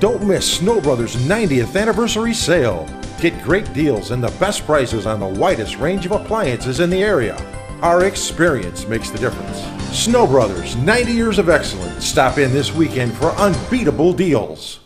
Don't miss Snow Brothers 90th anniversary sale. Get great deals and the best prices on the widest range of appliances in the area. Our experience makes the difference. Snow Brothers, 90 years of excellence. Stop in this weekend for unbeatable deals.